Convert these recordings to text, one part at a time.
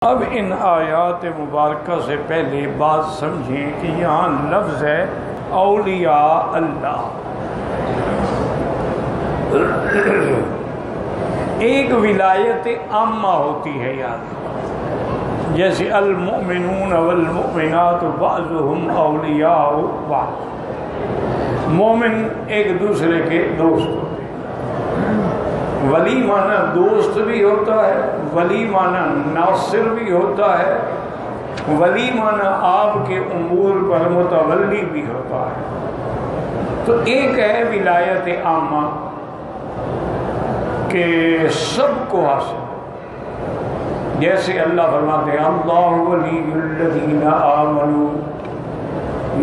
اب ان آیات مبارکہ سے پہلے بات سمجھیں کہ یہاں لفظ ہے اولیاء اللہ۔ ایک ولایت عامہ ہوتی ہے یاد۔ جیسے المؤمنون والمؤمنات بعضهم اولیاء بعض۔ مومن ایک دوسرے کے دوست۔ ہیں ولی معنی دوست بھی ہوتا ہے، ولی معنی ناصر بھی ہوتا ہے، ولی معنی آپ کے امور پر متولی بھی ہوتا ہے۔ تو ایک ہے ولایت عامہ کہ سب کو حاصل جیسے اللہ فرماتے ہیں، اللہ ولی الذین آمنوا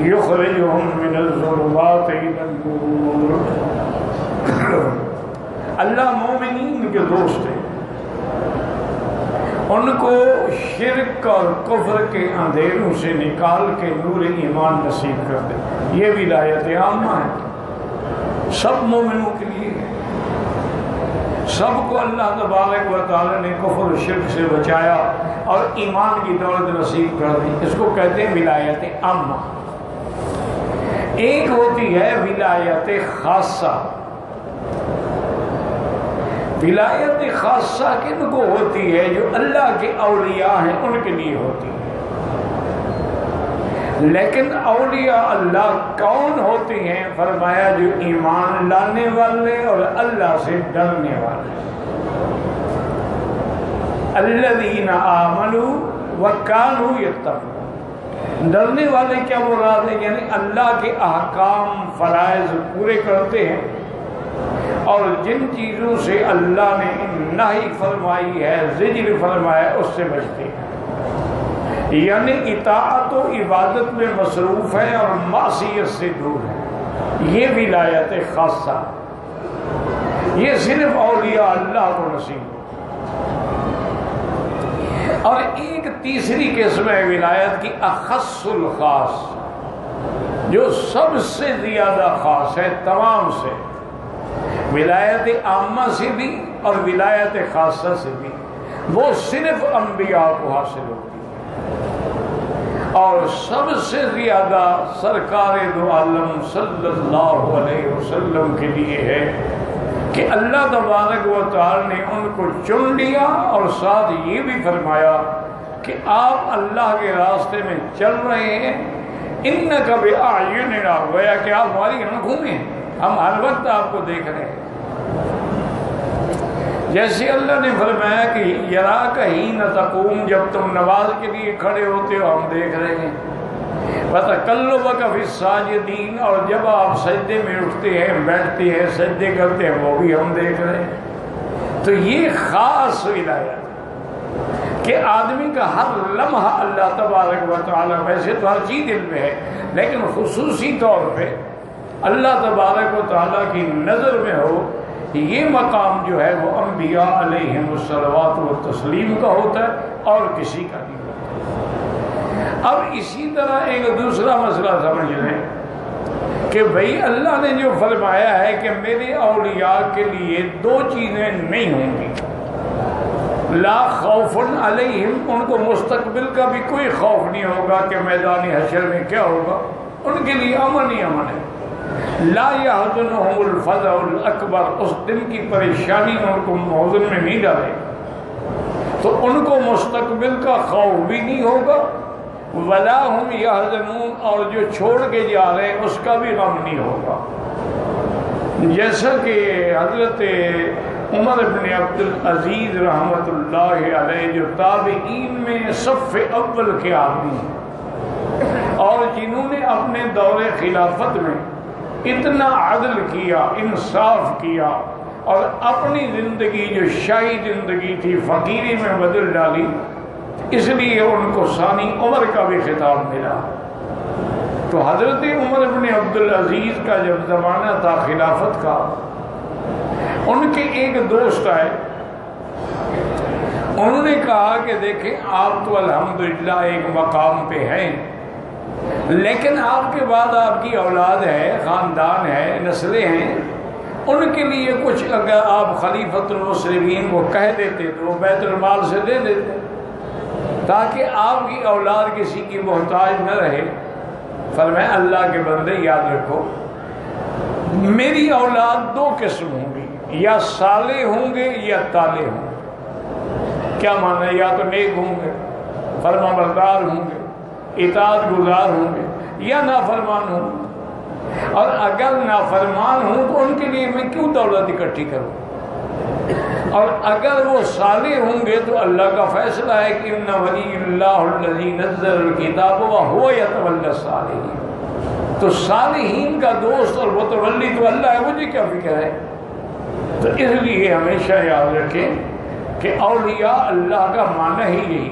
یخرجهم من الظلمات الى النور۔ مومنین کے دوست ہیں۔ ان کو شرک اور کفر کے اندھیروں سے نکال کے نور ایمان نصیب کر دے۔ یہ ولایت عامہ ہے۔ سب مومنوں کے لیے۔ سب کو اللہ تبارک و تعالی نے کفر و شرک سے بچایا اور ایمان کی دولت نصیب کر دی۔ اس کو کہتے ہیں ولایت عامہ۔ ایک ہوتی ہے ولایت خاصہ۔ ولایت خاصہ کن کو ہوتی ہے جو اللہ کے اولیاء ہیں ان کے لیے ہوتی ہے؟ لیکن اولیاء اللہ کون ہوتے ہیں؟ فرمایا جو ایمان لانے والے اور اللہ سے ڈرنے والے۔ الذین آمنوا وکانوا یتقون۔ ڈرنے والے کیا مراد ہے یعنی اللہ کے احکام فرائض پورے کرتے ہیں۔ اور جن چیزوں سے اللہ نے نہی فرمائی ہے، زجر فرمایا، اس سے بچتے ہیں۔ یعنی اطاعت و عبادت میں مصروف ہے اور معصیت سے دور ہے یہ ولایت خاصہ۔ یہ صرف اولیاء اللہ کو نصیب اور ایک تیسری قسم ہے ولایت کی، اخص الخاص۔ جو سب سے زیادہ خاص ہے، تمام سے۔ ولایت عامہ سے بھی اور ولایت خاصہ سے بھی وہ صرف انبیاء کو حاصل ہوتی ہے۔ اور سب سے زیادہ سرکار دو عالم صلی اللہ علیہ وسلم کے لیے ہے کہ اللہ تبارک و تعالی نے ان کو چن لیا اور ساتھ یہ بھی فرمایا کہ آپ اللہ کے راستے میں چل رہے ہیں ان کبھی آئین گویا کہ آپ ہماری آنکھوں میں ہیں۔ ہم ہر وقت آپ کو دیکھ رہے ہیں۔ جیسے اللہ نے فرمایا کہ یرا کہیں نہ تقوم، جب تم نماز کے لیے کھڑے ہوتے ہو، ہم دیکھ رہے ہیں۔ پتہ کلو بکفی ساجدین اور جب آپ سجدے میں اٹھتے ہیں، بیٹھتے ہیں، سجدے کرتے ہیں، وہ بھی ہم دیکھ رہے ہیں۔ تو یہ خاص ولایت کہ آدمی کا ہر لمحہ اللہ تبارک و تعالیٰ، ویسے تو ہر چیز دل میں ہے، لیکن خصوصی طور پہ اللہ تبارک و تعالیٰ کی نظر میں ہو یہ مقام جو ہے وہ انبیاء علیہ السلوات و تسلیم کا ہوتا ہے اور کسی کا نہیں ہوتا اب اسی طرح ایک دوسرا مسئلہ سمجھ لیں کہ بھئی اللہ نے جو فرمایا ہے کہ میرے اولیاء کے لیے دو چیزیں نہیں ہوں گی۔ لا خوف علیہم، ان کو مستقبل کا بھی کوئی خوف نہیں ہوگا کہ میدانی حشر میں کیا ہوگا۔ ان کے لیے امن ہی امن ہے۔ لا يحزنهم الفزع الاکبر، اس دن کی پریشانی ان کو موزن میں نہیں ڈالے۔ تو ان کو مستقبل کا خوف بھی نہیں ہوگا، ولا هم يحزنون اور جو چھوڑ کے جا رہے ہیں، اس کا بھی غم نہیں ہوگا۔ جیسا کہ حضرت عمر بن عبد العزیز رحمت اللہ علیہ جو تابعین میں صف اول کے آدمی ہیں، اور جنہوں نے اپنے دور خلافت میں اتنا عدل کیا، انصاف کیا، اور اپنی زندگی جو شاہی زندگی تھی، فقیری میں بدل ڈالی، اس لیے ان کو ثانی عمر کا بھی خطاب ملا۔ تو حضرت عمر بن عبدالعزیز کا جب زمانہ تھا خلافت کا، ان کے ایک دوست آئے۔ انہوں نے کہا کہ دیکھیں، آپ تو الحمدللہ ایک مقام پہ ہیں۔ لیکن آپ کے بعد آپ کی اولاد ہے، خاندان ہے، نسلیں ہیں، ان کے لیے کچھ اگر آپ خلیفت المسلمین کو کہہ دیتے تو وہ بیت المال سے دے دیتے۔ تاکہ آپ کی اولاد کسی کی محتاج نہ رہے۔ فرمائے اللہ کے بندے، یاد رکھو، میری اولاد دو قسم ہوں گی، یا سالے ہوں گے یا تالے ہوں گے۔ کیا مانا، یا تو نیک ہوں گے، فرما بردار ہوں گے۔ اطاعت گزار ہوں گے یا نافرمان ہوں گے؟ اور اگر نافرمان ہوں تو ان کے لیے میں کیوں دولت اکٹھی کروں؟ اور اگر وہ صالح ہوں گے تو اللہ کا فیصلہ ہے کہ ان ولی اللہ نظر الکتاب ہو یا تو صالحین تو صالحین کا دوست اور متولی تو اللہ ہے، مجھے کیا فکر ہے؟ تو اس لیے ہمیشہ یاد رکھیں کہ اولیاء اللہ کا معنی ہی یہی۔